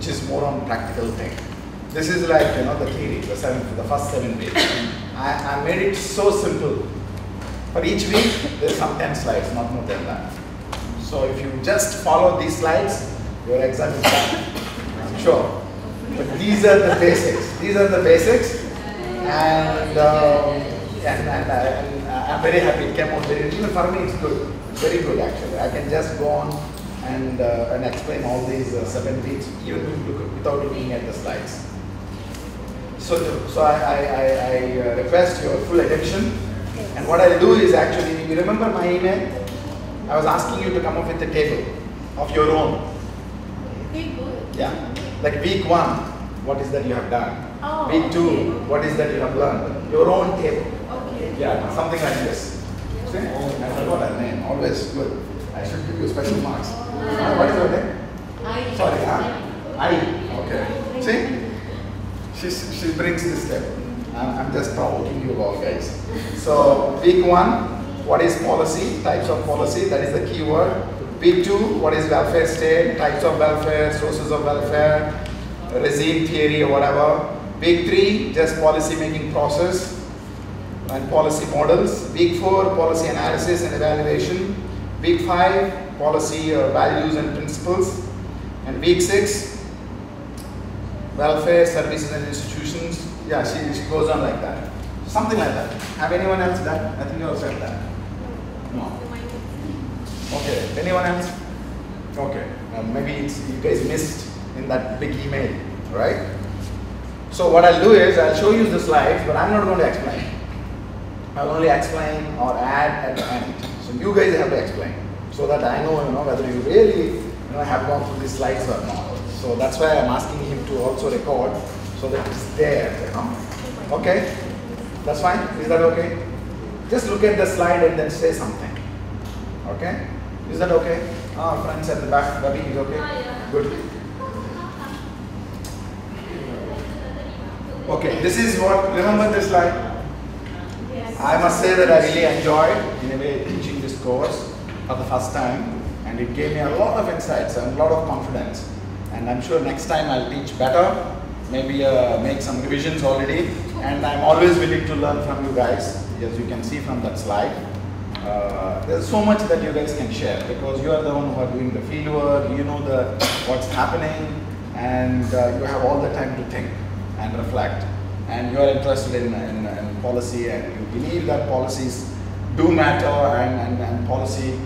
which is more on practical thing. This is like you know the theory, the seven, the first seven weeks. I, I made it so simple. For each week, there's some 10 slides, not more than that. So if you just follow these slides, your exam is done. I'm sure. But these are the basics. These are the basics, and um, and, and, and I'm very happy it came out very. Even for me, it's good. Very good actually. I can just go on and uh, and explain all these uh, seven weeks even without looking at the slides. So, so I, I, I, uh, request your full attention. And what I'll do is actually, you remember my email? I was asking you to come up with a table of your own. Yeah. Like week one, what is that you have done? Oh, week two, okay. what is that you have learned? Your own table. Okay. Yeah, something like this. See? I forgot her name. Always good. I should give you special marks. Uh, what is your name? I. Sorry, huh? I. Okay. See? She, she brings this step. I'm, I'm just provoking you all guys. So, week one, what is policy? Types of policy, that is the key word. Week two, what is welfare state? Types of welfare, sources of welfare, regime theory or whatever. Week three, just policy making process and policy models. Week four, policy analysis and evaluation. Week five, policy uh, values and principles. And week six, welfare services and institutions. Yeah, she, she goes on like that. Something like that. Have anyone else done? I think you also have that. No. Okay. Anyone else? Okay. Uh, maybe it's you guys missed in that big email, right? So what I'll do is I'll show you the slides, but I'm not going to explain. I'll only explain or add at the end. So you guys have to explain so that I know, you know whether you really you know have gone through these slides or not. So that's why I'm asking him to also record so that it's there, you know. Okay? That's fine? Is that okay? Just look at the slide and then say something. Okay? Is that okay? Ah, friends at the back, Ravi is okay? Good. Okay, this is what, remember this slide? I must say that I really enjoyed, in a way, teaching this course for the first time, and it gave me a lot of insights and a lot of confidence. And I'm sure next time I'll teach better, maybe uh, make some revisions already, and I'm always willing to learn from you guys, as you can see from that slide. Uh, there's so much that you guys can share because you are the one who are doing the field work, you know the what's happening, and uh, you have all the time to think and reflect and you are interested in, in, in policy and you believe that policies do matter and, and, and policy,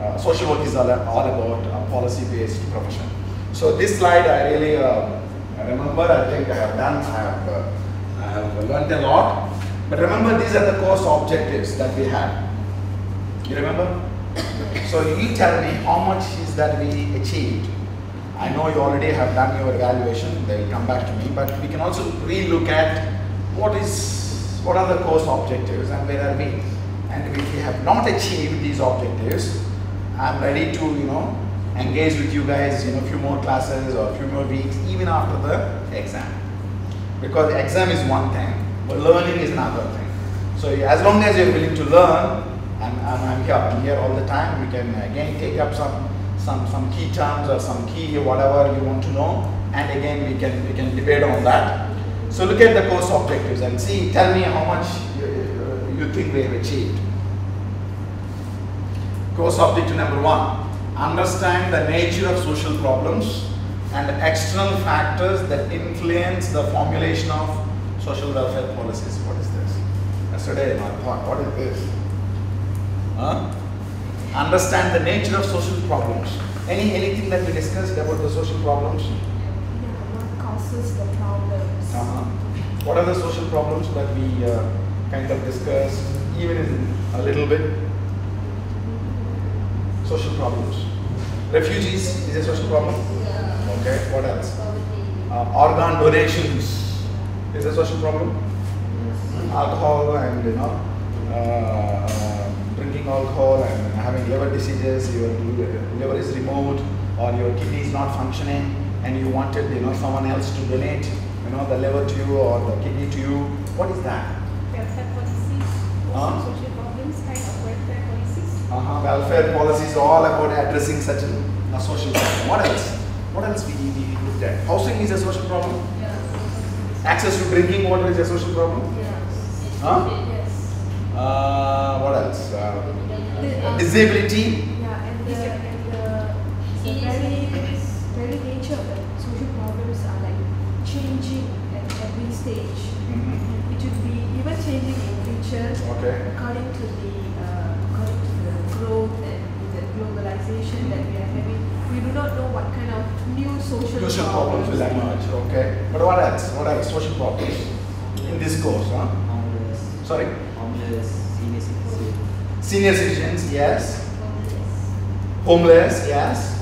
uh, social work is all, all about a policy-based profession. So this slide I really uh, remember, I think I have done, I have, uh, I have learned a lot. But remember these are the course objectives that we have. You remember? So you tell me how much is that we achieved I know you already have done your evaluation, they will come back to me, but we can also re-look at what is, what are the course objectives and where are we? And if we have not achieved these objectives, I'm ready to, you know, engage with you guys, you know, few more classes or a few more weeks, even after the exam. Because the exam is one thing, but learning is another thing. So as long as you're willing to learn, I'm, I'm, here, I'm here all the time, we can again take up some some some key terms or some key whatever you want to know. And again we can we can debate on that. So look at the course objectives and see tell me how much you, you think we have achieved course objective number one understand the nature of social problems and external factors that influence the formulation of social welfare policies what is this yesterday I thought what is this huh? understand the nature of social problems. Any anything that we discussed about the social problems? What causes the problems? Uh-huh. What are the social problems that we uh, kind of discussed, even in a little bit? Social problems. Refugees is a social problem. Okay. What else? Uh, organ donations is a social problem. Alcohol and you know. Uh, uh, drinking alcohol and having liver diseases, your liver is removed or your kidney is not functioning and you wanted you know someone else to donate you know the liver to you or the kidney to you. What is that? welfare policies, Huh? social problems, kind of welfare. Uh-huh. Welfare policy is all about addressing such a social problem. What else? What else we, we looked at? Housing is a social problem. Yes. Access to drinking water is a social problem. Yes. Huh? Yes. Uh, what else? Uh, The, um, disability. Yeah, and the, and the, the very, very nature of the social problems are like changing at every stage. Mm Mhm. It would be even changing in future Okay. according to the globalization that we are having. We do not know what kind of new social, Social problems will emerge. Okay. But what else? What else? Social problems in this course, huh? homeless, Sorry. homeless, senior citizen, Senior citizens, yes. Homeless, yes.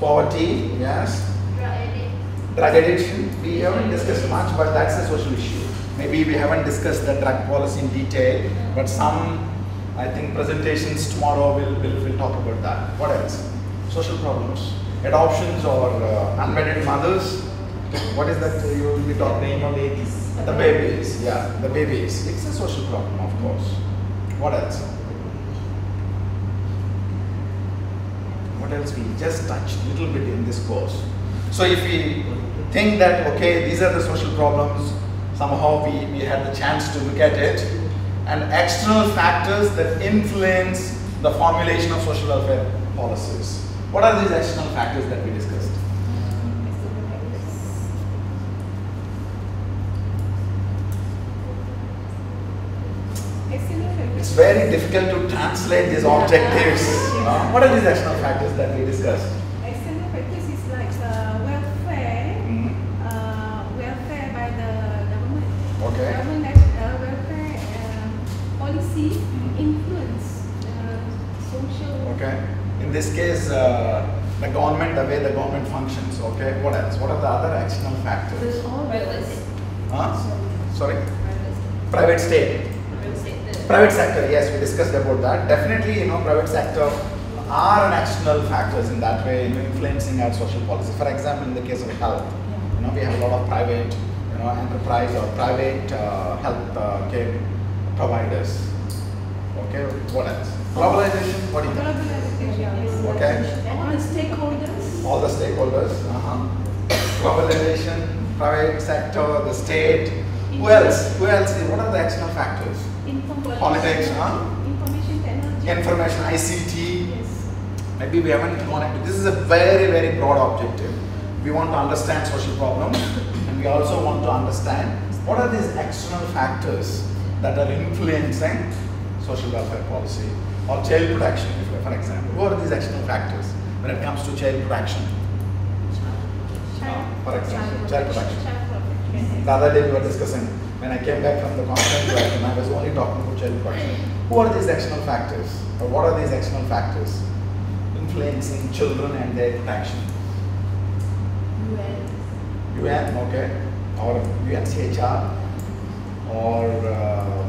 Poverty, yes. Drug addiction, we haven't discussed much, but that's a social issue. Maybe we haven't discussed the drug policy in detail, but some, I think, presentations tomorrow will, will, will talk about that. What else? Social problems, adoptions or uh, unwedded mothers. What is that you will be talking about? babies. The babies, yeah, the babies. It's a social problem, of course. What else? What else we just touched a little bit in this course. So if we think that, okay, these are the social problems, somehow we, we had the chance to look at it, and external factors that influence the formulation of social welfare policies. What are these external factors that we discussed? It's very difficult to translate these objectives. Uh, what are these external factors that we discussed? External factors is like uh, welfare, Mhm. uh, welfare by the government. Okay. Government that, uh, welfare uh, policy Mhm. influence uh, social. Okay. In this case, uh, the government, the way the government functions. Okay. What else? What are the other external factors? There's all those. Huh? Sorry. Private state. Private sector. Yes, we discussed about that. Definitely, you know, private sector are an external factors in that way, you know, influencing our social policy. For example, in the case of health, you know, we have a lot of private, you know, enterprise or private uh, health uh, care providers. Okay. What else? Globalization. What do you? Globalization Okay. All the stakeholders. all the stakeholders, uh-huh. globalization, private sector, the state. Who else? Who else? What are the external factors? information. Politics, huh? Information technology. Information, ICT. Yes. Maybe we haven't gone into this is a very very broad objective. We want to understand social problems, and we also want to understand what are these external factors that are influencing social welfare policy or child protection, if- for example. Who are these external factors when it comes to child protection? Child, For example, child protection. The other day we were discussing, when I came back from the conference, and I was only talking about child protection. Who are these external factors? Or what are these external factors influencing children and their protection? UN. UN, okay, or UNCHR, or uh,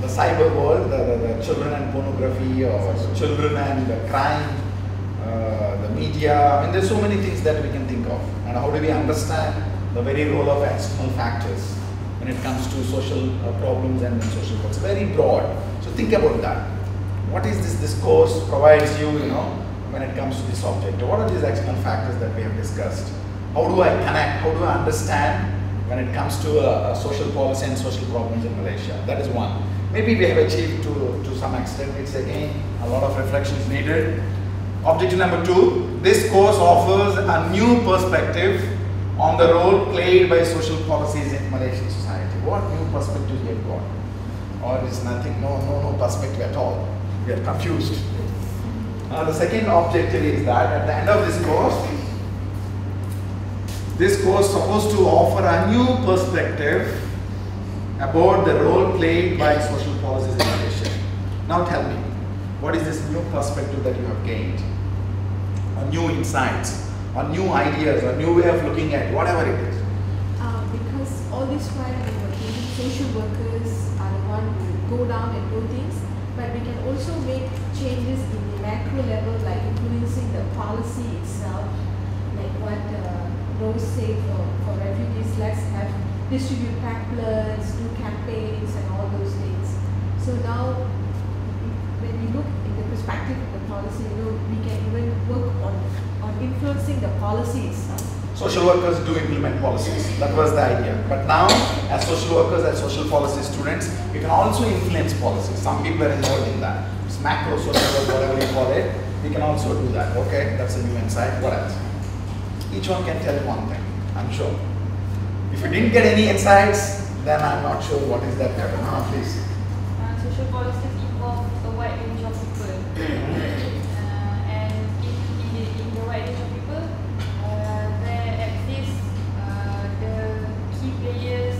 the cyber world, the, the, the children and pornography, or children and crime, uh, the media. I mean, there's so many things that we can think of. And how do we understand the very role of external factors when it comes to social uh, problems and social It's very broad. So think about that. What is this? This course provides you, you know, when it comes to this object. What are these external factors that we have discussed? How do I connect? How do I understand when it comes to uh, social policy and social problems in Malaysia? That is one. Maybe we have achieved to, to some extent. It's again a lot of reflections needed. Objective number two, this course offers a new perspective on the role played by social policies in Malaysian society. What new perspectives we have got? Or is nothing, no, no, no perspective at all. We are confused. Uh, the second objective is that at the end of this course, this course supposed to offer a new perspective about the role played by social policies in Malaysia. Now tell me, what is this new perspective that you have gained? Or new insights, or new ideas, or new way of looking at whatever it is. Uh, because all this while we were thinking social workers are the one who go down and do things, but we can also make changes in the macro level, like influencing the policy itself, like what uh, Rose said for, for refugees, let's have distribute pamphlets, do campaigns and all those things. So now when we look in the perspective of the policy, you know, we can even work on influencing the policies. Social workers do implement policies. That was the idea. But now, as social workers, as social policy students, we can also influence policies. Some people are involved in that. It's macro social work, whatever you call it. We can also do that. Okay, that's a new insight. What else? Each one can tell one thing. I'm sure. If you didn't get any insights, then I'm not sure what is that. Ah, please. Uh, social policies involve a wide range of people. uh, and in, in, the, in the wide range of people, uh, there exists uh, the key players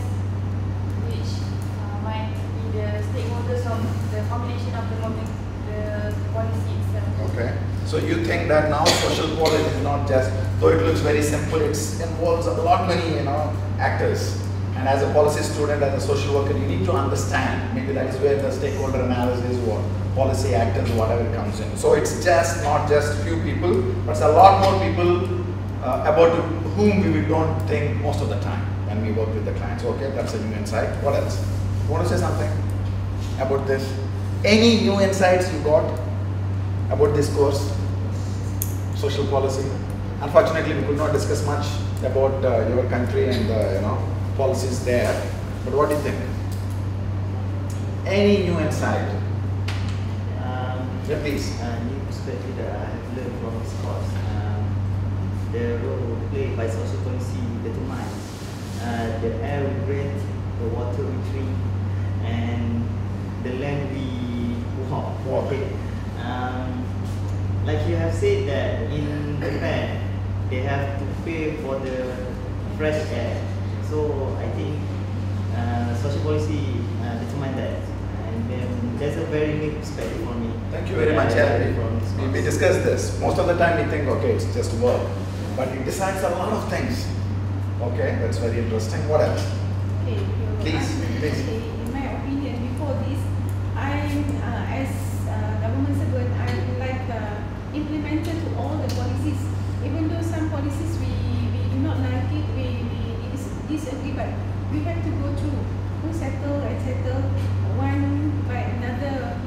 which uh, might be the stakeholders of the formulation of the, public, the policy itself. Okay. So you think that now social policy is not just, though it looks very simple, it involves a lot many, you know, actors. And as a policy student, as a social worker, you need to understand. Maybe that is where the stakeholder analysis or policy actors, whatever comes in. So it's just not just few people, but it's a lot more people uh, about whom we don't think most of the time when we work with the clients. Okay, that's a new insight. What else? You want to say something about this? Any new insights you got about this course? social policy. Unfortunately, we could not discuss much about uh, your country and uh, you know policies there. But what do you think? Any new insight? Um, Yeah, please. A new perspective that I have learned from this course. Um, the role played by social policy determines uh, the air we breathe, the water we drink, and the land we walk. Walk. Okay. Um, like you have said that in Japan, they have to pay for the fresh air. So I think uh, social policy uh, determine that. And then there's a very new perspective for me. Thank you very much. Yeah, learned from this we, we discussed this. Most of the time we think, okay, it's just work, but it decides a lot of things. Okay, that's very interesting. What else? Okay, Please, ask me. please. Okay, in my opinion, before this, I, uh, as uh, government servant, I would like uh, implemented to all the policies. Even though some policies we, we do not like it, we, we dis- disagree, but we have to go through, who settle and settle one by another,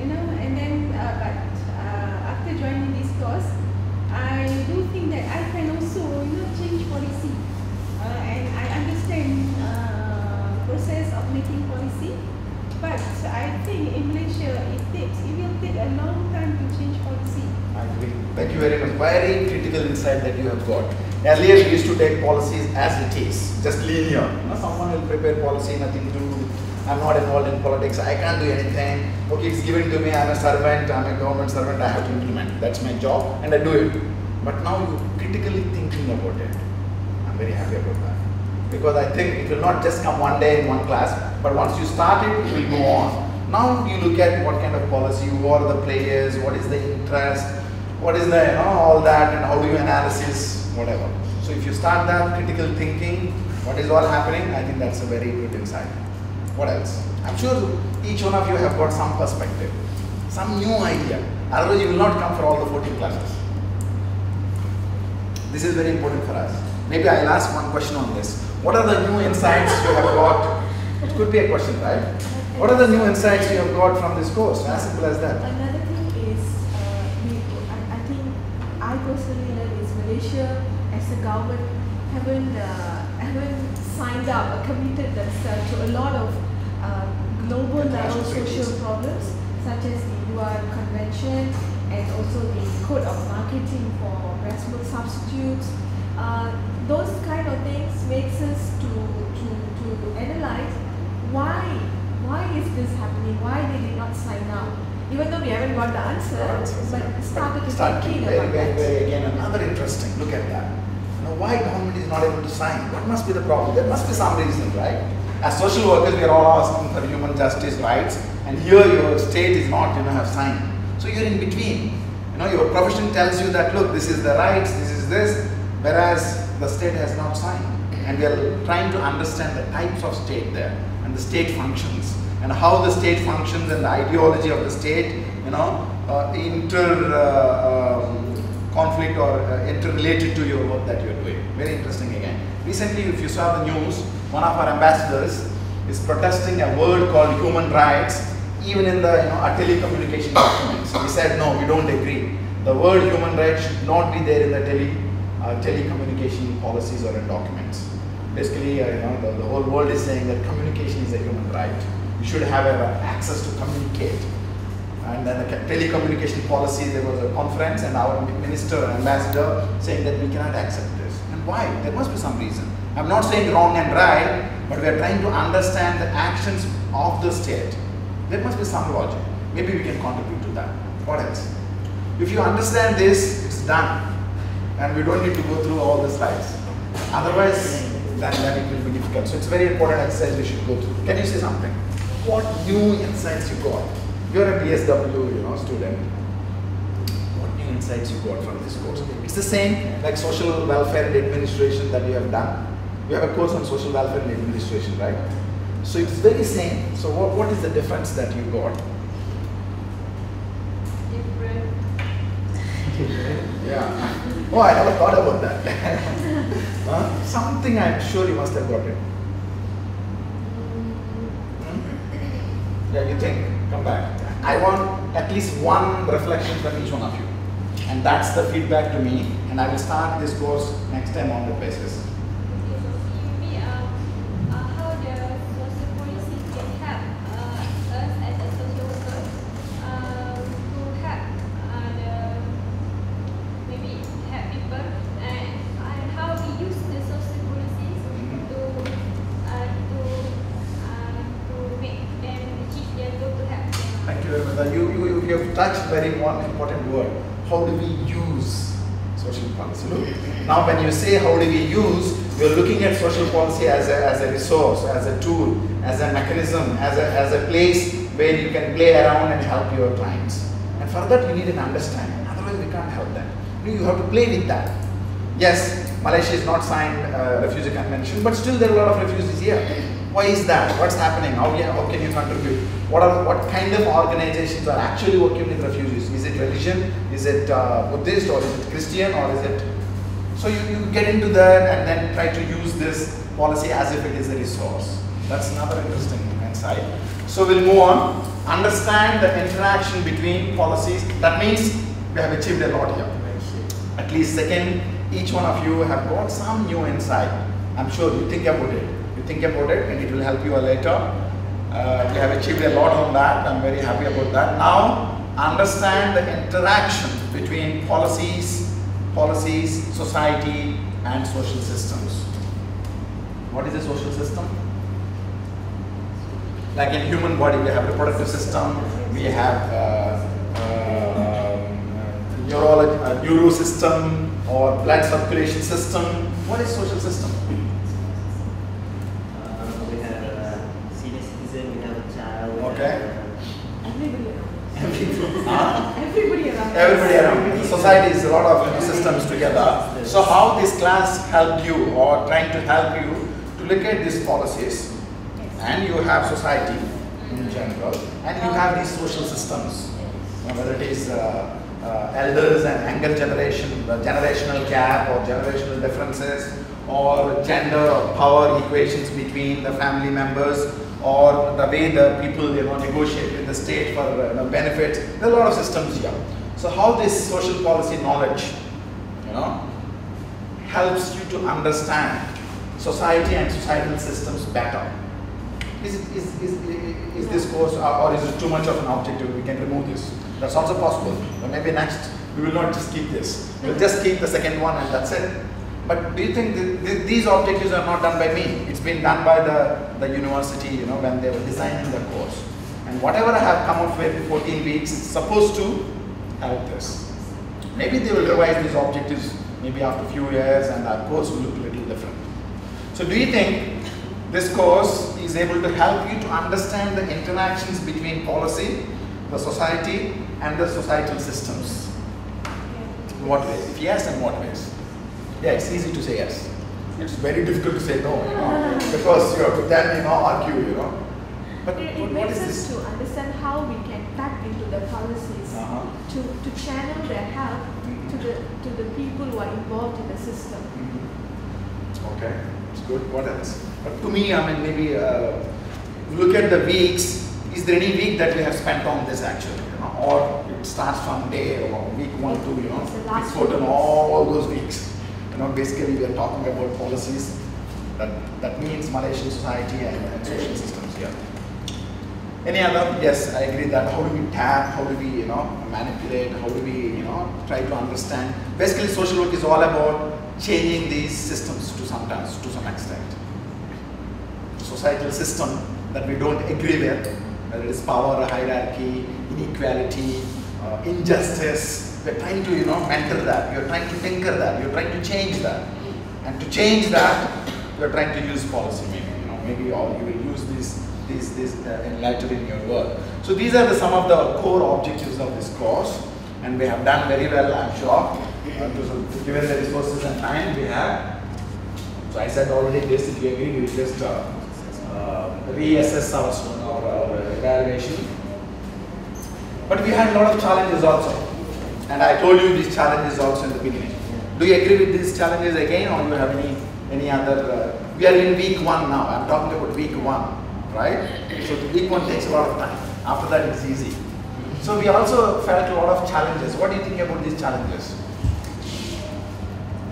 you know. And then, uh, but uh, after joining this course, I do think that I can also, you know, change policy. Uh, and I understand uh, process of making policy, but I think in Malaysia it takes it will take a long time to change policy. I agree. Thank you very much. Very critical insight that you have got. Earlier we used to take policies as it is, just linear. You know, someone will prepare policy, nothing to do. I'm not involved in politics. I can't do anything. Okay, it's given to me. I'm a servant. I'm a government servant. I have to implement. That's my job, and I do it. But now you are critically thinking about it. I'm very happy about that because I think it will not just come one day in one class, but once you start it, it will go on. Now you look at what kind of policy, who are the players, what is the interest, what is the, you know, all that, and how do you analysis, whatever. So if you start that critical thinking, what is all happening, I think that's a very good insight. What else? I'm sure each one of you have got some perspective, some new idea. Otherwise, you will not come for all the 14 classes. This is very important for us. Maybe I'll ask one question on this. What are the new insights you have got? It could be a question, right? What are the new insights you have got from this course? As simple as that. Another thing is, uh, we, I, I think I personally learned is Malaysia as a government haven't uh, haven't signed up or committed themselves to a lot of uh, global level social problems such as the UN Convention and also the Code of Marketing for breast milk substitutes. Uh, those kind of things makes us to, to, to analyze why why is this happening? Why they did not sign up? Even though we haven't got the answer, but started to Start thinking very, very, very again another interesting. Look at that. Now, why government is not able to sign? What must be the problem? There must be some reason, right? As social workers, we are all asking for human justice rights, and here your state is not, you know, have signed. So you're in between. You know, your profession tells you that look, this is the rights, this is this, whereas the state has not signed. And we are trying to understand the types of state there and the state functions and how the state functions and the ideology of the state, you know, uh, inter uh, um, conflict or uh, interrelated to your work that you're doing. Very interesting again. Recently, if you saw the news, one of our ambassadors is protesting a word called human rights, even in the you know our telecommunication documents. He said no, we don't agree. The word human rights should not be there in the tele, uh, telecommunication policies or in documents. Basically, uh, you know, the, the whole world is saying that communication is a human right. You should have access to communicate. And then the telecommunication policy, there was a conference and our minister ambassador saying that we cannot accept this. And why? There must be some reason. I'm not saying wrong and right, but we are trying to understand the actions of the state. There must be some logic. Maybe we can contribute to that. What else? If you understand this, it's done. And we don't need to go through all the slides. Otherwise, then, then it will be difficult. So it's very important exercise we should go through. Can you say something? What new insights you got? You're a BSW, you know, student. What new insights you got from this course? It's the same like social welfare and administration that you have done. You have a course on social welfare and administration, right? So it's very same. So what, what is the difference that you got? Different. Yeah. Oh, I never thought about that. Huh? Something I'm sure you must have got it. Hmm? Yeah, you think? Come back. I want at least one reflection from each one of you. And that's the feedback to me. And I will start this course next time on the basis. Thank you. You, you, have touched very one important word. How do we use social policy? Look, now when you say how do we use, you're looking at social policy as a, as a resource, as a tool, as a mechanism, as a, as a place where you can play around and help your clients. And for that you need an understanding. Otherwise we can't help them. You have to play with that. Yes, Malaysia is not signed uh, refugee convention, but still there are a lot of refugees here. Why is that? What's happening? How, how can you contribute? What are what kind of organizations are actually working with refugees? Is it religion? Is it uh, Buddhist or is it Christian or is it? So you, you get into that and then try to use this policy as if it is a resource. That's another interesting insight. So we'll move on. Understand the interaction between policies. That means we have achieved a lot here. At least second, each one of you have got some new insight. I'm sure you think about it. Think about it and it will help you later. Uh, we have achieved a lot on that. I'm very happy about that. Now, understand the interaction between policies, policies, society, and social systems. What is a social system? Like in human body, we have reproductive system, we have uh, uh, neurology, uh, neuro system or blood circulation system. What is social system? Uh, we have a senior citizen, we have a child. we Okay. have, Everybody around. Huh? Everybody around. Society is a lot of systems together. So how this class helped you or trying to help you to look at these policies and you have society in general and you have these social systems. Whether it is uh, uh, elders and younger generation, the generational gap or generational differences or gender or power equations between the family members or the way the people you know negotiate with the state for uh, benefits. There are a lot of systems here. So how this social policy knowledge, you know, helps you to understand society and societal systems better. Is, it, is, is, is this course or, or is it too much of an objective? We can remove this. That's also possible. But maybe next we will not just keep this. We'll just keep the second one and that's it. But do you think th- th- these objectives are not done by me? It's been done by the, the university, you know, when they were designing the course. And whatever I have come up with in 14 weeks is supposed to help this. Maybe they will revise these objectives maybe after a few years and our course will look a little different. So do you think this course is able to help you to understand the interactions between policy, the society and the societal systems? In what ways? If yes, in what ways? Yeah, it's easy to say yes. It's very difficult to say no, you know, because you have to then, you know, argue, you know. But It, what- it what makes is us this? to understand how we can tap into the policies. To, to channel their help to the to the people who are involved in the system. Mhm. Okay, it's good. What else? But to me, I mean, maybe uh, look at the weeks. Is there any week that we have spent on this actually? You know, or it starts from day or week one to, you know, It's the week last 14, week. all those weeks. You know, basically we are talking about policies that, that means Malaysian society and, and social systems here. Any other? Yes, I agree that how do we tap, how do we, you know, manipulate, how do we, you know, try to understand. Basically social work is all about changing these systems to sometimes, to some extent. Societal system that we don't agree with, whether it is power, hierarchy, inequality, uh, injustice. We're trying to, you know, mentor that. You're trying to tinker that. You're trying to change that. And to change that, you're trying to use policy maybe, you know, maybe or you will use this, this, later in your work. So these are the, some of the core objectives of this course. And we have done very well, I'm sure. Uh, given the resources and time we have. So I said already this, if you agree, we just uh, uh, reassess our, our, our evaluation. But we had a lot of challenges also. And I told you these challenges also in the beginning. Do you agree with these challenges again or you have any, any other, uh, we are in week one now, I'm talking about week one, right? So the week one takes a lot of time. After that it's easy. So we also felt a lot of challenges. What do you think about these challenges?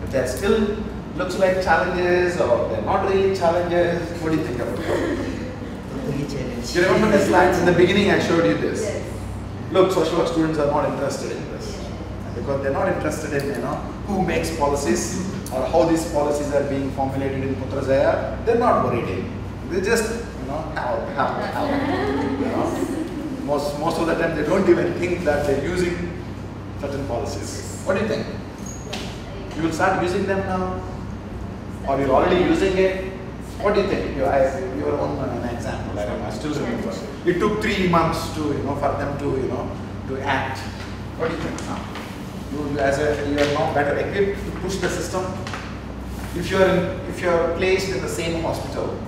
If they're still looks like challenges or they're not really challenges, what do you think about challenge. You remember the slides in the beginning I showed you this? Yes. Look, social work students are not interested in this. Because they're not interested in, you know, who makes policies or how these policies are being formulated in Putrajaya. They're not worried in. They just, know. You know? Most, most of the time they don't even think that they're using certain policies. What do you think? You will start using them now? Or you're already using it? What do you think? You, I, your own an example, I, I still remember. It took three months to, you know, for them to, you know, to act. What do you think now? You, you as a, you are now better equipped to push the system. If you are, in, if you are placed in the same hospital,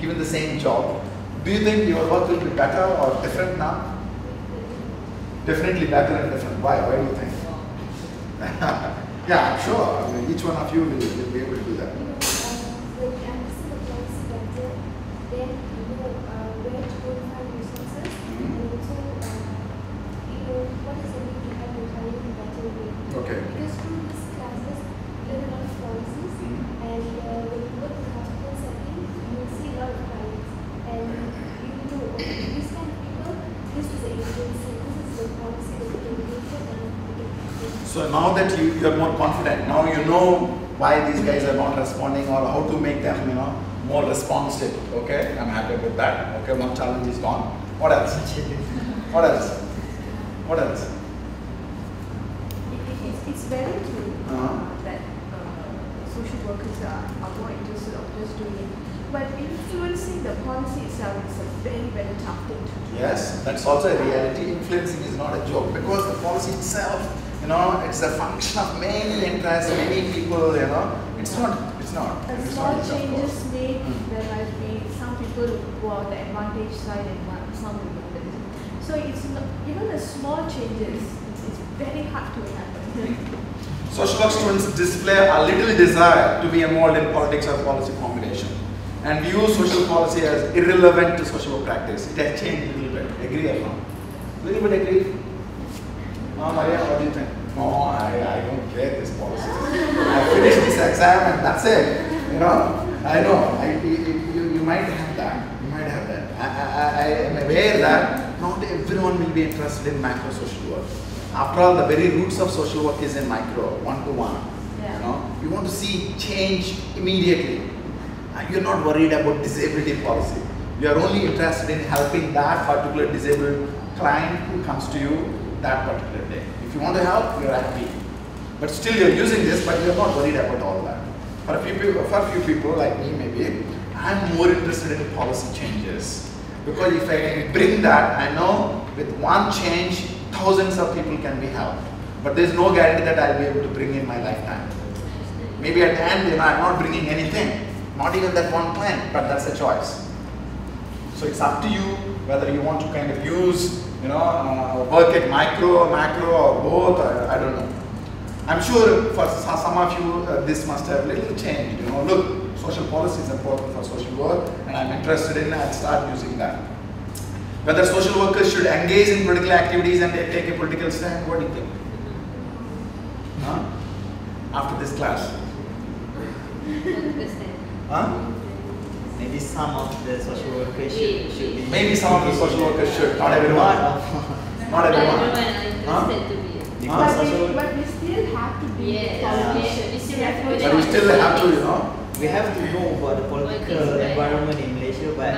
given the same job, do you think your work will be better or different now? Definitely better and different. Why? Why do you think? yeah, I'm sure. I mean, each one of you will, will be able to do that. you know, uh, when you understand the policy better, then you know uh, where to go to find resources and also, uh, you know, what is the need to have your career in a better way. Okay. Because through these classes, you learn a lot of policies Mhm. and uh, when you work in the hospital setting, you will see a lot of clients and you know, okay, these kind of people, this is the agency, this is the policy that we can relate to and we can practice. So now that you, you are more confident, now you know why these guys are not responding or how to make them, you know, more responsive. Okay, I'm happy with that. Okay, one challenge is gone. What else? What else? What else? It, it, it's, it's very true Uh-huh. uh, that uh, social workers are, are more interested of just doing it. But influencing the policy itself is a very, very tough thing to do. Yes, that's also a reality. Influencing is not a joke because the policy itself, you know, it's a function of many interests, many people, you know. It's not, it's not. Small not changes made, Mm. there might be some people who go on the advantage side and some people the So it's not, even the small changes, it's, it's very hard to happen. Social work students display a little desire to be involved in politics or policy formulation and view social policy as irrelevant to social work practice. It has changed a little bit. Agree or not? Little bit agree? No, Maria, what do you think? No, I, I don't care this policy. I finished this exam and that's it. You know, I know. I, you, you, might have that. You might have that. I, I, I am aware that not everyone will be interested in macro social work. After all, the very roots of social work is in micro, one to one. Yeah. You know, you want to see change immediately. Uh, You're not worried about disability policy. You are only interested in helping that particular disabled client who comes to you that particular day. If you want to help, you're happy. But still you're using this, but you're not worried about all that. For a few people, for a few people like me maybe, I'm more interested in policy changes. Because if I can bring that, I know with one change, thousands of people can be helped. But there's no guarantee that I'll be able to bring in my lifetime. Maybe at the end, you know, I'm not bringing anything, not even that one client, but that's a choice. So it's up to you whether you want to kind of use, you know, uh, work at micro or macro or both, I, I don't know. I'm sure for some of you, uh, this must have little changed, you know, look, social policy is important for social work and I'm interested in I'll start using that. Whether social workers should engage in political activities and they take a political stand, what do you think? Huh? After this class? Huh? Maybe some of the social workers should, should be. Maybe some of the social workers should, not everyone. Not of- Not everyone. Huh? Because But social we, but we still have to be Yes, politicians. we still We have have to to But we still have to, you know, we have to know about the political Politics, right. environment in Malaysia, but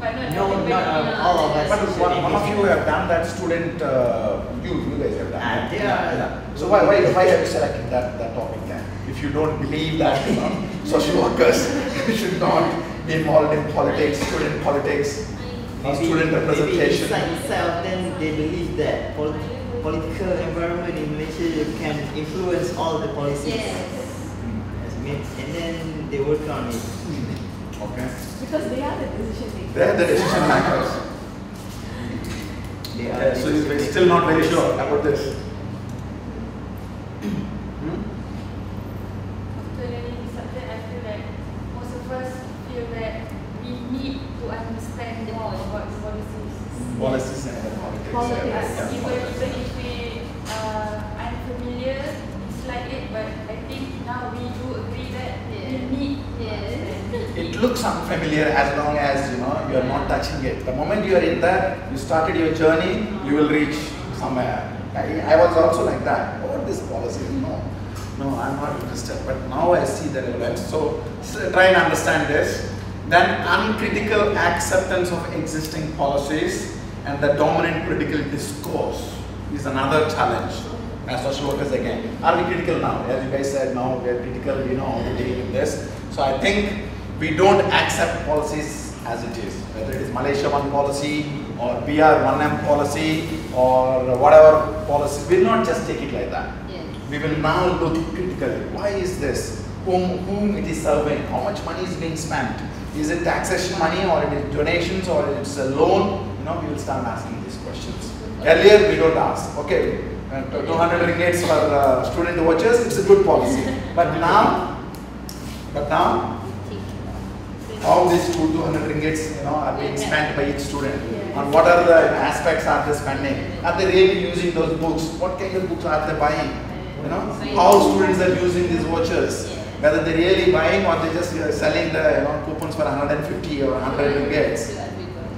But not no, everybody. not um, all of us. But should one, one of engage you in- have done that student, uh, you, you guys have done. Ah, it. yeah. So why, why, why have you selected that, that topic then? If you don't believe that, you know, social workers should not be involved in politics, student politics, Maybe, student maybe representation. inside itself, then they believe that pol- political environment in Malaysia can influence all the policies. Yes, means- And then they work on it. Hmm. Okay. Because they are the decision makers. They are the decision makers. They are Okay, so the you're still not very sure about this. Hmm? After learning this subject, I feel like most of us feel that we need to understand more about the policies. Policies and the politics. Politics. Yeah, Yes, yeah, even politics. even if we uh, unfamiliar, dislike it, but I think now we do agree that we need to understand. It looks unfamiliar as long as you know you are not touching it. The moment you are in there, you started your journey, you will reach somewhere. I, I was also like that. What this policy? No, no, I'm not interested. But now I see the relevance. So, so try and understand this. Then uncritical acceptance of existing policies and the dominant critical discourse is another challenge. As social workers again, are we critical now? As you guys said, now we are critical. We know how to deal with this. So I think we don't accept policies as it is, whether it is Malaysia One policy or BR 1M policy or whatever policy. We'll not just take it like that. We will now look critically. Why is this? Whom, whom it is serving? How much money is being spent? Is it taxation money or it is donations or it's a loan? You know, we will start asking these questions. Earlier we don't ask. Okay, uh, 200 ringgits for uh, student vouchers, it's a good policy. But now, but now, how these two 200 ringgits, you know, are being spent by each student? And what are the aspects are they spending? Are they really using those books? What kind of books are they buying? You know, how students are using these vouchers? Whether they're really buying or they're just uh, selling the you know coupons for 150 or 100 ringgits.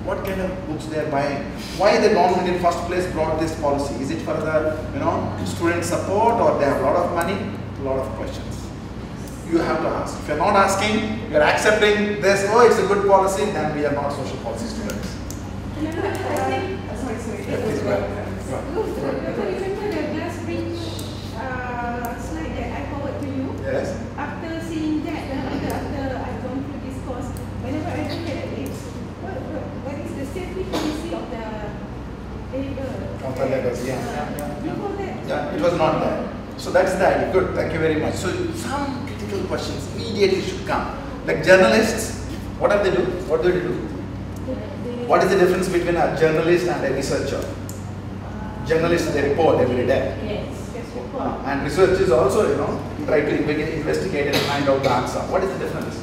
What kind of books they are buying? Why the government in first place brought this policy? Is it for the you know student support or they have a lot of money? A lot of questions. You have to ask. If you're not asking, you're accepting this, oh it's a good policy, then we are not social policy students. Remember, I think, uh, sorry, sorry. Yeah, please go ahead. Go ahead. That? Yes. After seeing that, after, I've gone through this course, whenever I look at it, what, what, what is the safety policy of the labor? Yeah. Before that. Yeah, it was not there. So that's idea. Good, thank you very much. So some questions immediately should come. Like journalists, what do they do? What do they do? What is the difference between a journalist and a researcher? Journalists, they report every day. Yes. Yes, report. And research is also, you know, try to inve- investigate and find out the answer. What is the difference?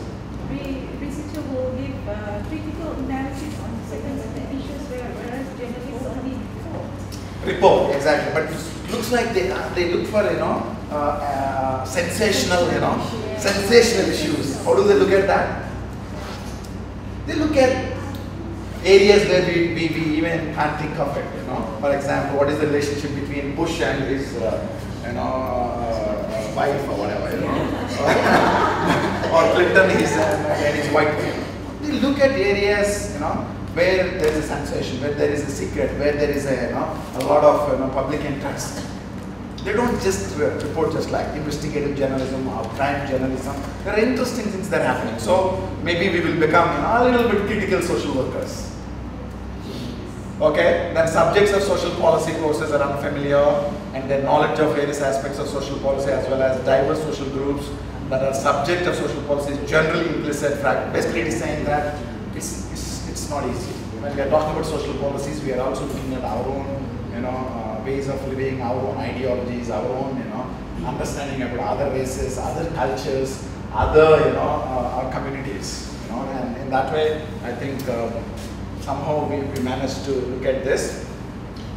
Re- Researcher will give uh, critical analysis on certain issues, where- whereas journalists only report. Report, exactly. But it looks like they uh, they look for, you know, uh, sensational, you know, sensational issues. How do they look at that? They look at areas where we, we, we even can't think of it, you know. For example, what is the relationship between Bush and his, uh, you know, uh, wife or whatever, you know. or Clinton his, uh, and his wife. They look at areas, you know, where there is a sensation, where there is a secret, where there is a, you know, a lot of you know, public interest. They don't just report just like investigative journalism or crime journalism. There are interesting things that are happening. So maybe we will become a little bit critical social workers. Okay, then subjects of social policy courses are unfamiliar and their knowledge of various aspects of social policy as well as diverse social groups that are subject of social policy is generally implicit. Basically it is saying that it's, it's, it's not easy. When we are talking about social policies, we are also looking at our own, you know, uh, ways of living, our own ideologies, our own, you know, understanding about other races, other cultures, other, you know, uh, our communities. You know, and in that way, I think uh, somehow we, we managed to look at this.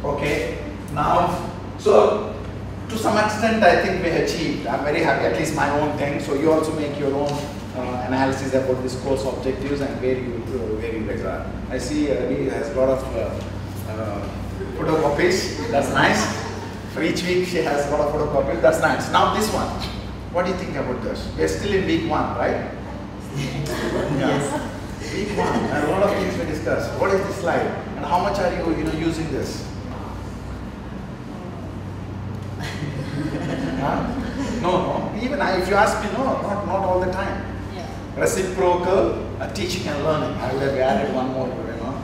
Okay, now, so to some extent, I think we achieved. I'm very happy, at least my own thing. So you also make your own uh, analysis about this course objectives and where you uh, where you. I see uh, Ravi has a lot of uh, uh, photocopies. That's nice. For each week, she has a lot of photocopies. That's nice. Now this one. What do you think about this? We're still in week one, right? Yes. Week one, and a lot of things we discussed. What is this slide? And how much are you, you know, using this? Huh? No, no. Even I, if you ask me, no, not, not all the time. Reciprocal uh, teaching and learning. I would have added one more, you know.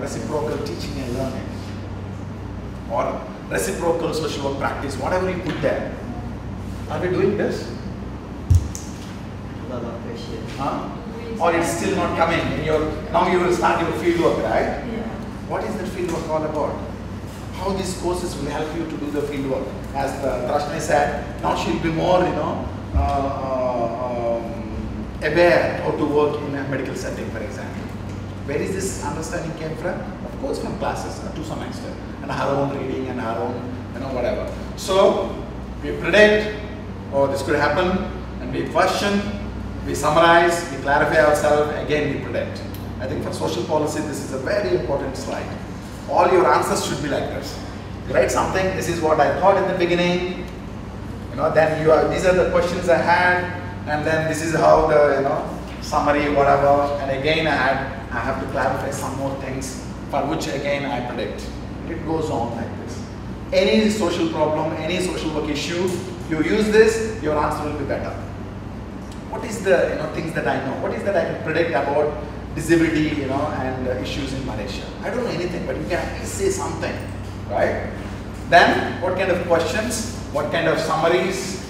Reciprocal teaching and learning. Or reciprocal social work practice, whatever you put there. Are we doing this? A lot of questions. Huh? Or it's still not coming in your, now you will start your field work, right? Yeah. What is that field work all about? How these courses will help you to do the field work? As the Trashni said, now she'll be more, you know, uh, uh, um, aware how to work in a medical setting, for example. Where is this understanding came from? Of course, from classes uh, to some extent, and her own reading and our own, you know, whatever. So we predict, oh, this could happen, and we question, we summarize, we clarify ourselves, again we predict. I think for social policy, this is a very important slide. All your answers should be like this. You write something, this is what I thought in the beginning, you know, then you are, these are the questions I had, and then this is how the, you know, summary, whatever, and again I had, I have to clarify some more things for which again I predict. It goes on like this. Any social problem, any social work issue, you use this, your answer will be better. What is the, you know, things that I know? What is that I can predict about disability, you know, and uh, issues in Malaysia? I don't know anything, but you can at least say something, right? Then, what kind of questions? What kind of summaries?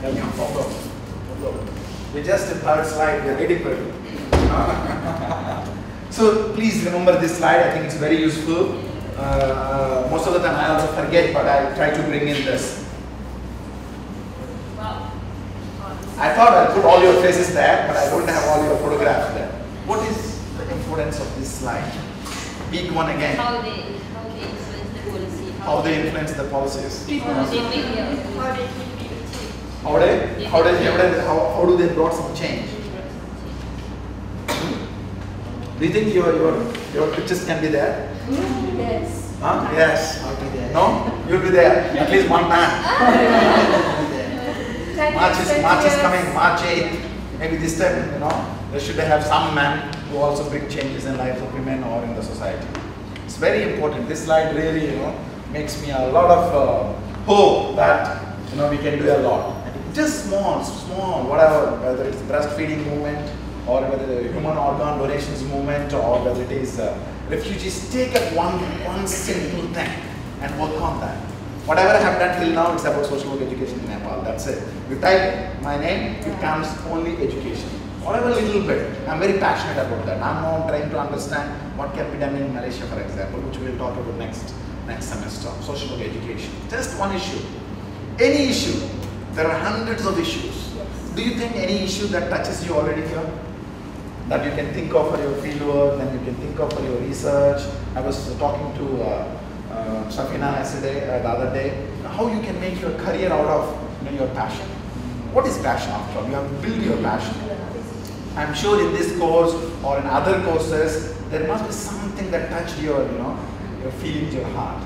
Follow. Follow. We just a third slide, we are ready for it. so please remember this slide, I think it's very useful. Uh, uh, most of the time I also forget, but I try to bring in this. Wow. I thought I'd put all your faces there, but I don't have all your photographs there. What is the importance of this slide? Big one again. How they how they influence the policy. How they influence the policies. How they make their How they keep it cheap. How they, how they, how, they, how, how do they brought some change? Do you think your, your, your pictures can be there? Yes. Huh? Yes. I'll be there. No? You'll be there. At least one man. I'll be there. March is, March is coming, March 8th. Maybe this time, you know, they should have some man who also bring changes in life of women or in the society. It's very important. This slide really, you know, makes me a lot of uh, hope that, you know, we can do a lot. Just small, small, whatever, whether it's breastfeeding movement or whether the human organ donations movement or whether it is uh, refugees, take up one, one simple thing and work on that. Whatever I have done till now, it's about social work education in Nepal. That's it. You type my name, it comes only education. Whatever little bit. I'm very passionate about that. I'm now trying to understand what can be done in Malaysia, for example, which we'll talk about next next semester. Social work education. Just one issue. Any issue. There are hundreds of issues. Do you think any issue that touches you already here? That you can think of for your fieldwork, then you can think of for your research. I was talking to uh, uh, Safina yesterday, uh, the other day, how you can make your career out of you know, your passion. What is passion after all? You have to build your passion. I'm sure in this course or in other courses, there must be something that touched your, you know, your feelings, your heart.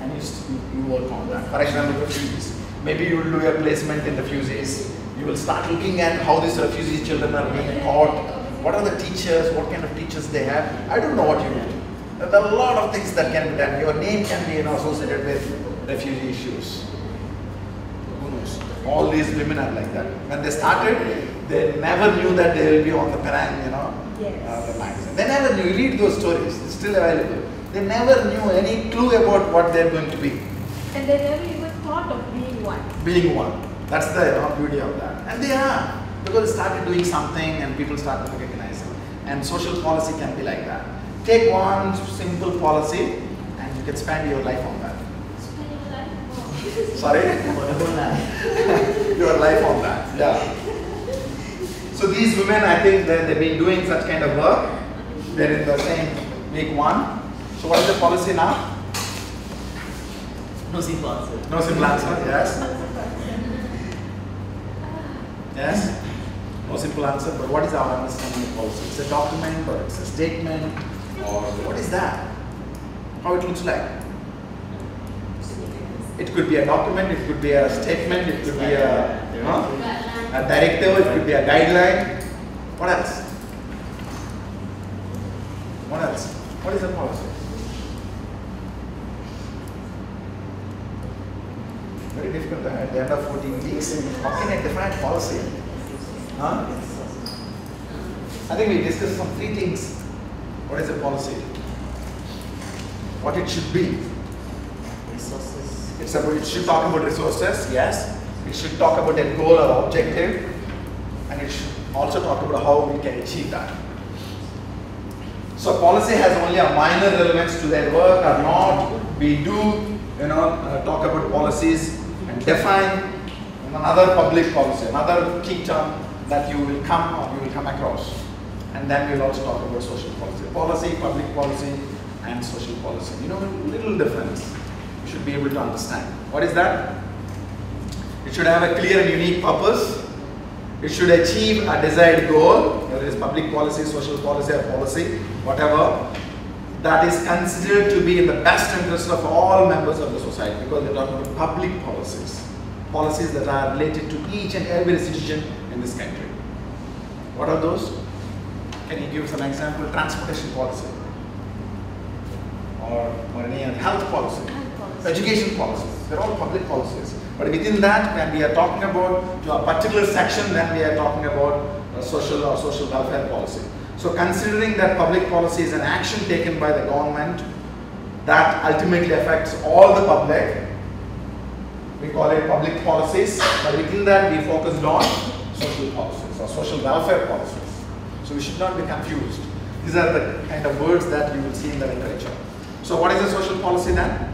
And you, you, work on that. For example, refugees. Maybe you will do a placement in the refugees. You will start looking at how these refugee children are being taught. What are the teachers? What kind of teachers they have? I don't know what you do. There are a lot of things that can be done. Your name can be you know, associated with refugee issues. Who knows? All these women are like that. When they started, they never knew that they will be on the Penang, you know, Yes. uh, the magazine. They never knew. You read those stories; it's still available. They never knew any clue about what they're going to be, And they never even thought of being one. being one. That's the you know, beauty of that. And they are because they started doing something, and people started recognizing. And social policy can be like that. Take one simple policy, and you can spend your life on that. Sorry. For the whole life. your life on that. Yeah. So these women, I think that they've been doing such kind of work. They're in the same week one. So what is the policy now? No simple answer. No simple answer, yes? Yes? No simple answer, but what is our understanding of policy? It's a document or it's a statement or what is that? How it looks like? It could be a document, it could be a statement, it could be a, know, a directive, it could be a guideline. What else? What else? What is a policy? Very difficult at the end of 14 weeks. How can I define policy? Huh? I think we discussed some three things. What is a policy? What it should be. Resources. It's about, it should talk about resources, yes. It should talk about a goal or objective. And it should also talk about how we can achieve that. So policy has only a minor relevance to their work or not. We do, you know, uh, talk about policies and define another public policy, another key term that you will come or you will come across. And then we'll also talk about social policy. Policy, public policy, and social policy. You know, little difference. You should be able to understand. What is that? It should have a clear and unique purpose. It should achieve a desired goal, whether it is public policy, social policy, or policy, whatever, that is considered to be in the best interest of all members of the society because we're talking about public policies. Policies that are related to each and every citizen in this country. What are those? Can you give some example? Transportation policy or, or any health policy, Health policy. education policy. They're all public policies. But within that, when we are talking about to a particular section, then we are talking about social or social welfare policy. So considering that public policy is an action taken by the government that ultimately affects all the public, we call it public policies, but within that we focused on social policies or social welfare policies. So we should not be confused. These are the kind of words that you will see in the literature. So what is a social policy then?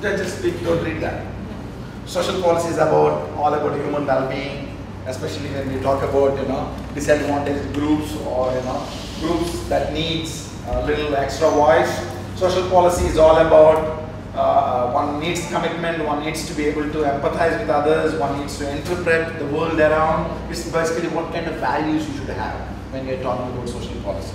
Just speak, don't read that. Social policy is about all about human well-being, especially when we talk about you know disadvantaged groups or you know groups that needs a little extra voice. Social policy is all about uh, one needs commitment, one needs to be able to empathize with others, one needs to interpret the world around. It's basically what kind of values you should have when you're talking about social policy.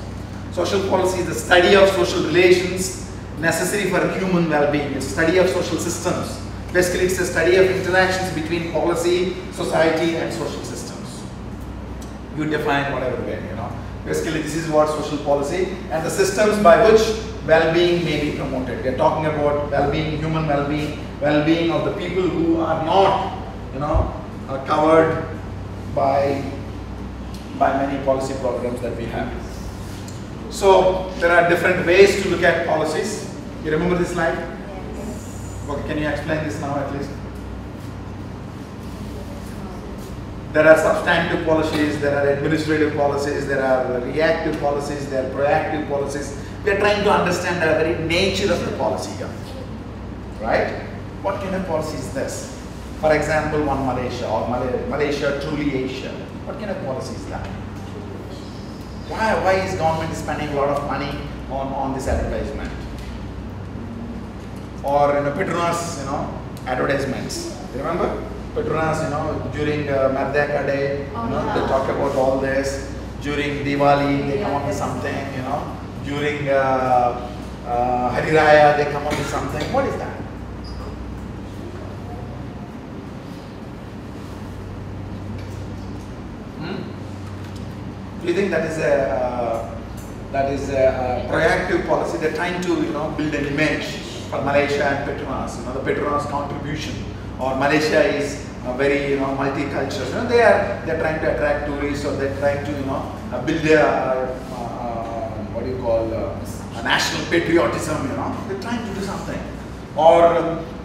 Social policy is the study of social relations necessary for human well-being. It's a study of social systems. Basically, it's a study of interactions between policy, society, and social systems. You define whatever way, you know. Basically, this is what social policy and the systems by which well-being may be promoted. We are talking about well-being, human well-being, well-being of the people who are not, you know, are covered by by many policy programs that we have. So there are different ways to look at policies. You remember this slide? Yes. Okay, can you explain this now at least? There are substantive policies, there are administrative policies, there are reactive policies, there are proactive policies. We are trying to understand the very nature of the policy here. Right? What kind of policy is this? For example, one Malaysia or Malay- Malaysia truly Asia. What kind of policy is that? Why, why is government spending a lot of money on, on this advertisement? Or you know, Petronas, you know, advertisements. You remember? Petronas, you know, during uh, Merdeka Day, you Oh, know, they talk about all this. During Diwali, they come up with something, you know. During uh, uh, Hari Raya, they come up with something. What is that? Hmm? Do you think that is a uh, that is a, uh proactive policy? They're trying to you know build an image for Malaysia and Petronas. You know the Petronas contribution, or Malaysia is very you know multicultural. You know they are they're trying to attract tourists, or they're trying to you know uh, build a uh, you call uh, a national patriotism. You know they're trying to do something, or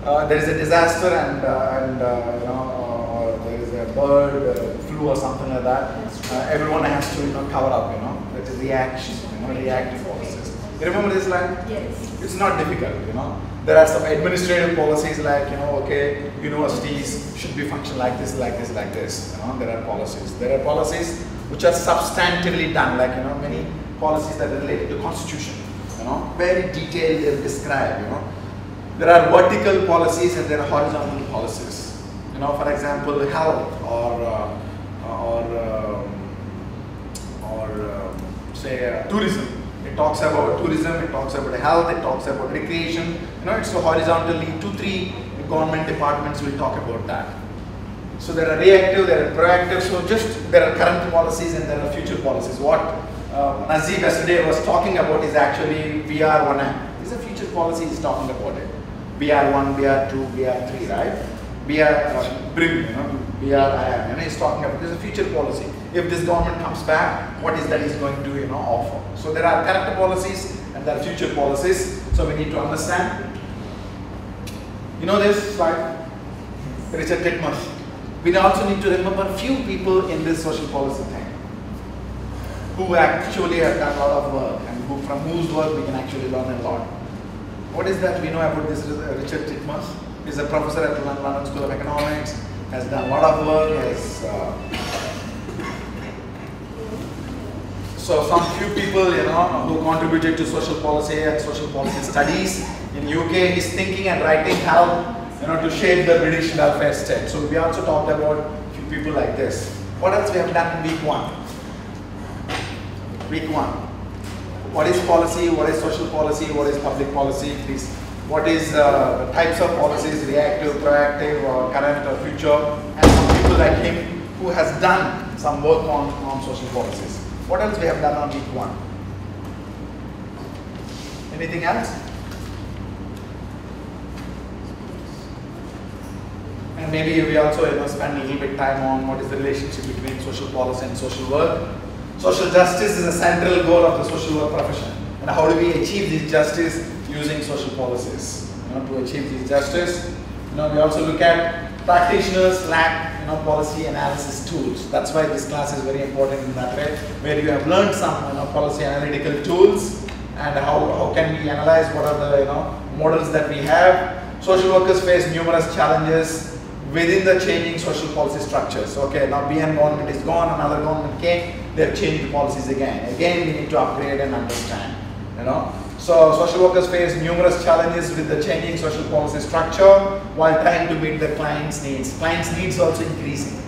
uh, there is a disaster and uh, and uh, you know there is a bird uh, flu or something like that. Uh, everyone has to you know cover up. You know that is reaction. You know reactive policies. You remember this line? Yes. It's not difficult, you know. There are some administrative policies like, you know, okay, universities should be function like this, like this, like this. You know, there are policies. There are policies which are substantively done, like, you know, many policies that are related to constitution, you know, very detailed, they describe, you know. There are vertical policies and there are horizontal policies. You know, for example, health or, uh, or, um, or um, say uh, tourism. It talks about tourism, it talks about health, it talks about recreation. You know, it's so horizontally, two, three government departments will talk about that. So there are reactive, there are proactive, so just there are current policies and there are future policies. What uh, Najib yesterday was talking about is actually BR1M. This is a future policy he's talking about it. BR1, BR2, BR3, right? BR, uh, BRIM, you know, BRIM, you know, he's talking about, this is a future policy. If this government comes back, what is that he's going to, you know, offer? So there are current policies and there are future policies, so we need to understand. You know this slide? Richard Titmuss. We also need to remember few people in this social policy thing who actually have done a lot of work and who, from whose work we can actually learn a lot. What is that we know about this Richard Titmuss? He's a professor at the London School of Economics, has done a lot of work, has uh, so some few people, you know, who contributed to social policy and social policy studies in UK, his thinking and writing helped, you know, to shape the British welfare state. So we also talked about few people like this. What else we have done in week one? Week one. What is policy? What is social policy? What is public policy? Please. What is uh, types of policies, reactive, proactive, or current or future? And some people like him who has done some work on, on social policies. What else we have done on week one? Anything else? And maybe we also you know, spend a little bit time on what is the relationship between social policy and social work. Social justice is a central goal of the social work profession. And how do we achieve this justice using social policies? You know, to achieve this justice, you know, we also look at practitioners lack you know, policy analysis tools. That's why this class is very important in that way, where you have learned some you know, policy analytical tools and how, how can we analyze what are the you know, models that we have. Social workers face numerous challenges within the changing social policy structures. Okay, now BN government is gone, another government came, they've changed the policies again. Again, we need to upgrade and understand, you know. So social workers face numerous challenges with the changing social policy structure while trying to meet the client's needs. Client's needs also increasing.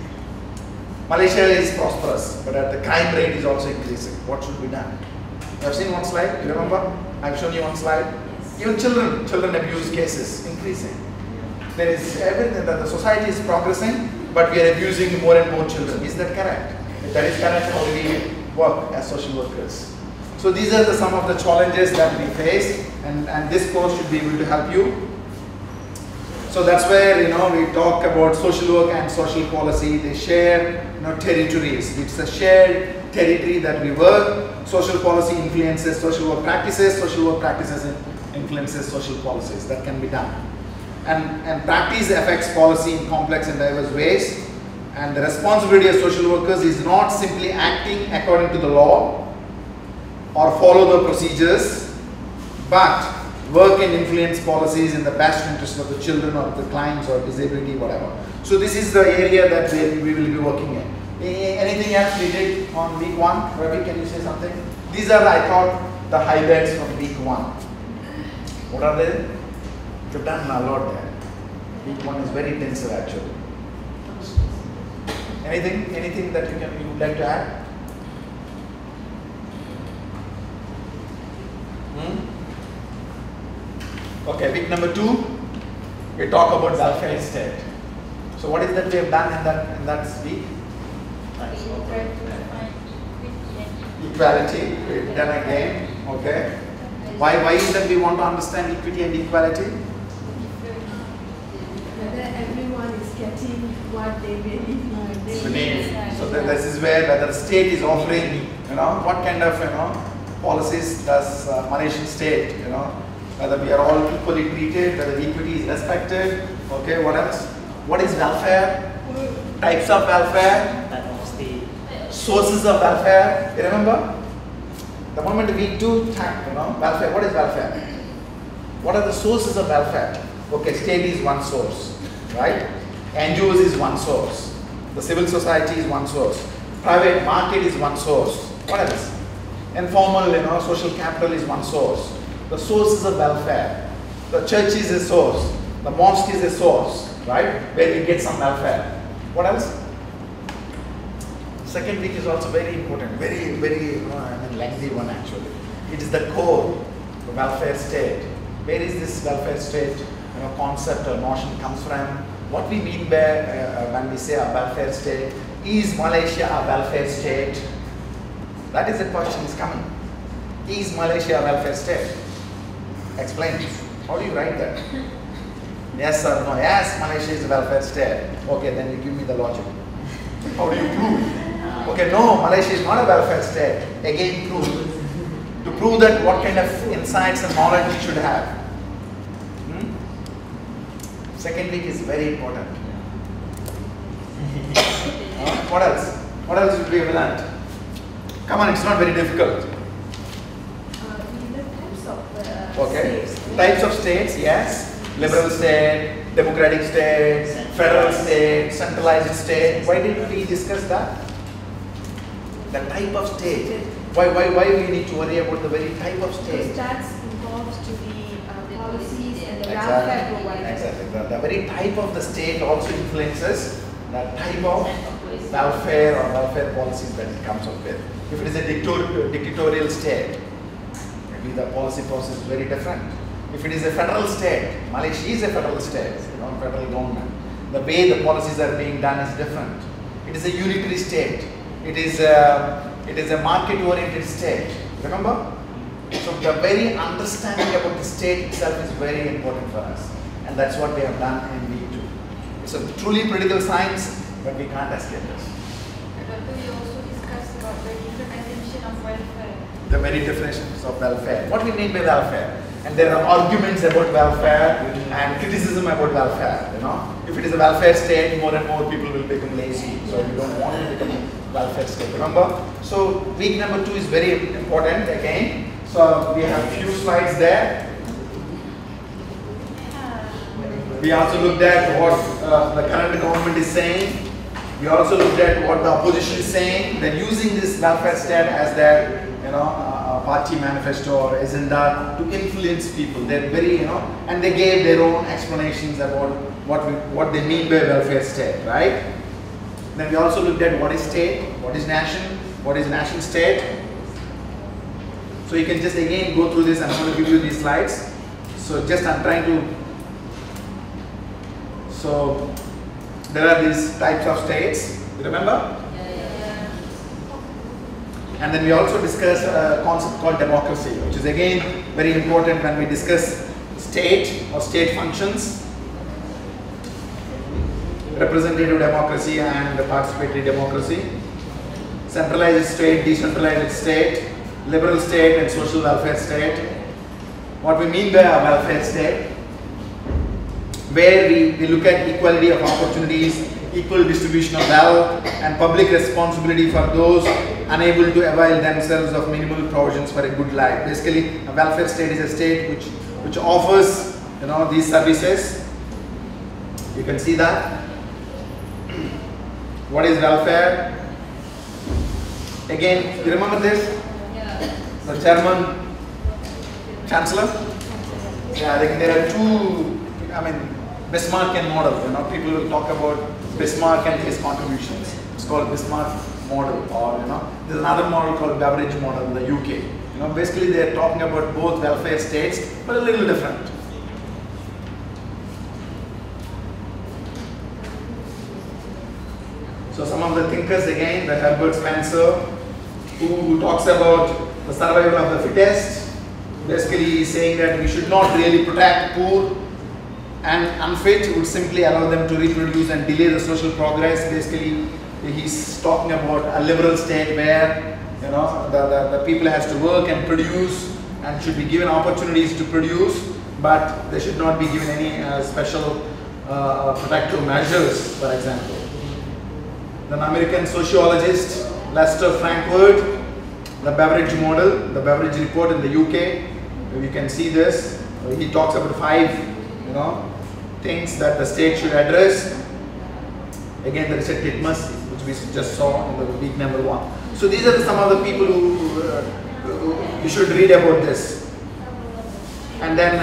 Malaysia is prosperous, but at the crime rate is also increasing. What should be done? You have seen one slide, you remember? I've shown you one slide. Even children, children abuse cases increasing. There is everything that the society is progressing, but we are abusing more and more children. Is that correct? That is how we work as social workers? So these are the, some of the challenges that we face, and, and this course should be able to help you. So that's where you know we talk about social work and social policy. They share you know territories. It's a shared territory that we work. Social policy influences social work practices. Social work practices influences social policies. That can be done. And, and practice affects policy in complex and diverse ways. And the responsibility of social workers is not simply acting according to the law or follow the procedures, but work and influence policies in the best interest of the children or the clients or disability, whatever. So this is the area that we, we will be working in. Anything else we did on week one? Ravi, can you say something? These are, I thought, the highlights from week one. What are they? You've done a lot there. Week one is very intensive actually. Anything, anything that you can you would like to add? Hmm? Okay, week number two, we talk about welfare state. So what is that we have done in that in that week? Equality, we've done again. Okay. Why why is that we want to understand equity and equality? Whether everyone is getting what they really need. Need. So that this is where whether the state is offering, you know, what kind of you know policies does uh, Malaysian state, you know, whether we are all equally treated, whether equity is respected. Okay, what else? What is welfare? Types of welfare, sources of welfare. You remember? The moment we do tap, you know, welfare. What is welfare? What are the sources of welfare? Okay, state is one source, right? NGOs is one source. The civil society is one source. Private market is one source. What else? Informal, you know, social capital is one source. The sources of welfare. The church is a source. The mosque is a source, right? Where we get some welfare. What else? Second week is also very important, very, very you know, I mean, lengthy one actually. It is the core, the welfare state. Where is this welfare state you know, concept or notion comes from? What we mean by uh, when we say a welfare state? Is Malaysia a welfare state? That is the question is coming. Is Malaysia a welfare state? Explain. How do you write that? Yes or no? Yes, Malaysia is a welfare state. Okay, then you give me the logic. How do you prove? Okay, no, Malaysia is not a welfare state. Again, prove. To prove that what kind of insights and knowledge you should have. Second week is very important. Uh, what else? What else would we have learned? Come on, it's not very difficult. Uh, types of uh, Okay. states. Types of states, yes. Liberal state, democratic state, federal state, centralized state. Why didn't we discuss that? The type of state. Why, why, why we need to worry about the very type of Because state? that's involved to the uh, policies Exactly. Exactly. The, the very type of the state also influences the type of welfare or welfare policies that it comes up with. If it is a dictator, dictatorial state, maybe the policy process is very different. If it is a federal state, Malaysia is a federal state, you know, federal government. The way the policies are being done is different. It is a unitary state. It is a, it is a market-oriented state. Remember? So the very understanding about the state itself is very important for us. And that's what we have done in week two. It's a truly political science, but we can't escape this. Doctor, also discussed about the different definition of welfare. The very definitions of welfare. What we mean by welfare? And there are arguments about welfare and criticism about welfare. You know, if it is a welfare state, more and more people will become lazy. So we don't want to become a welfare state. Remember? So week number two is very important again. So we have few slides there. We also looked at what uh, the current government is saying. We also looked at what the opposition is saying. Then using this welfare state as their, you know, uh, party manifesto or agenda to influence people. They're very, you know, and they gave their own explanations about what we, what they mean by welfare state, right? Then we also looked at what is state, what is nation, what is nation state. So you can just again go through this. I'm going to give you these slides. So just I'm trying to so there are these types of states, you remember? And then we also discuss a concept called democracy, which is again very important when we discuss state or state functions, representative democracy and participatory democracy, centralized state, decentralized state, liberal state and social welfare state. What we mean by a welfare state where we, we look at equality of opportunities, equal distribution of wealth, and public responsibility for those unable to avail themselves of minimal provisions for a good life. Basically, a welfare state is a state which, which offers you know, these services. You can see that. What is welfare? Again, you remember this? The German Chancellor? Yeah, I there are two, I mean, Bismarckian model, you know, people will talk about Bismarck and his contributions. It's called Bismarck model or, you know, there's another model called Beveridge model in the UK. You know, basically they're talking about both welfare states, but a little different. So some of the thinkers again, the Herbert Spencer, who, who talks about the survival of the fittest, basically saying that we should not really protect poor and unfit would simply allow them to reproduce and delay the social progress. Basically, he's talking about a liberal state where you know the, the, the people has to work and produce and should be given opportunities to produce, but they should not be given any uh, special uh, protective measures, for example. An American sociologist, Lester Frank Ward, the Beveridge model, the Beveridge report in the UK, you can see this. he talks about five, you know, things that the state should address. Again, there is a Titmuss, which we just saw in the week number one. So these are some of the people who, you should read about this. And then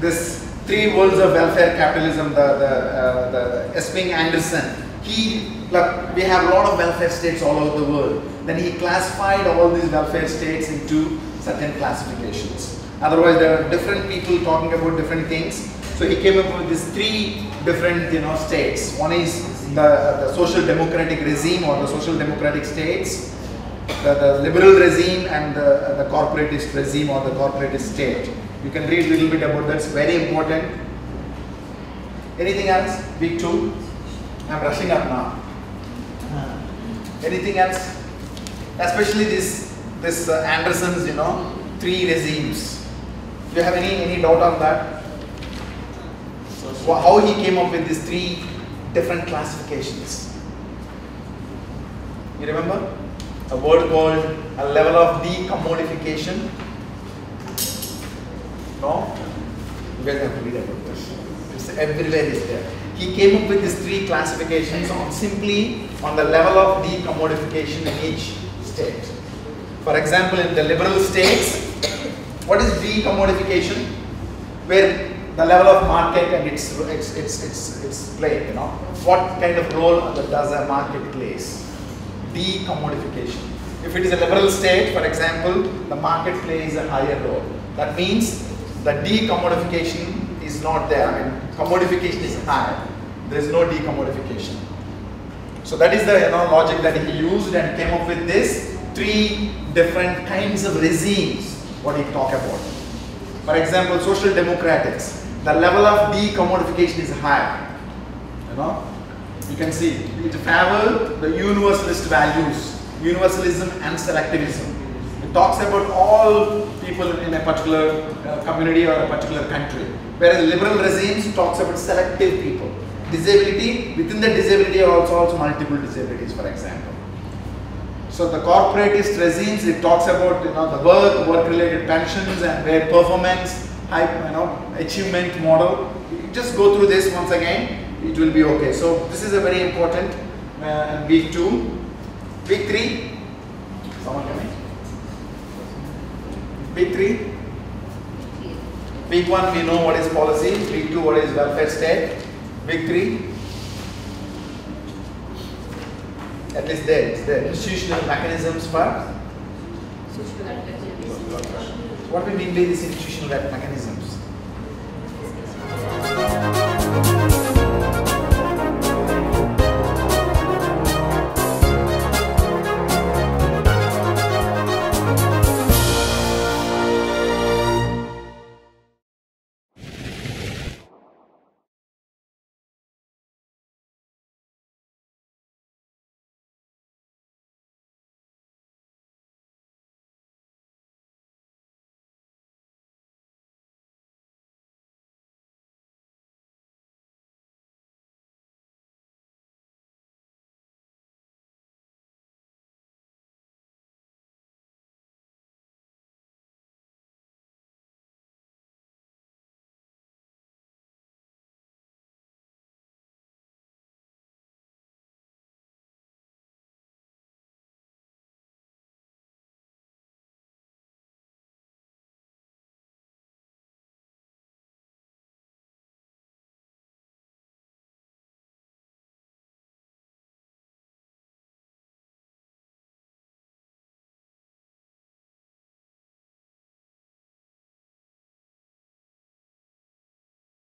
this three worlds of welfare capitalism, the the, uh, the Esping-Andersen. He like we have a lot of welfare states all over the world. Then he classified all these welfare states into certain classifications. Otherwise, there are different people talking about different things. So he came up with these three different you know states. One is the, the social democratic regime or the social democratic states, the, the liberal regime and the, the corporatist regime or the corporatist state. You can read a little bit about that, it's very important. Anything else? Week two? I'm rushing up now. Uh. Anything else? Especially this, this uh, Andersen's, you know, three regimes. Do you have any, any doubt on that? How he came up with these three different classifications? You remember? A word called a level of decommodification. No? You guys have to read about this. It's everywhere is there. He came up with these three classifications on simply on the level of decommodification in each state. For example, in the liberal states, what is decommodification? Where the level of market and its its its its, its play, you know, what kind of role does a market plays? Decommodification. If it is a liberal state, for example, the market plays a higher role. That means the decommodification is not there. I mean, commodification is high. There is no decommodification. So that is the you know, logic that he used and came up with this three different kinds of regimes. What he talk about. For example, social democratics. The level of decommodification is high. You know, you can see it favor the universalist values, universalism and selectivism. It talks about all people in a particular uh, community or a particular country. Whereas liberal regimes talks about selective people. Disability, within the disability also, also multiple disabilities, for example. So the corporatist regimes, it talks about you know the work, work-related pensions, and where performance, high you know achievement model. You just go through this once again, it will be okay. So this is a very important uh, week two, week three. Someone coming? Week three. Week one, we know what is policy. Week two, what is welfare state. Week three, at least there, it's there. Institutional mechanisms for what we mean by this institutional mechanism?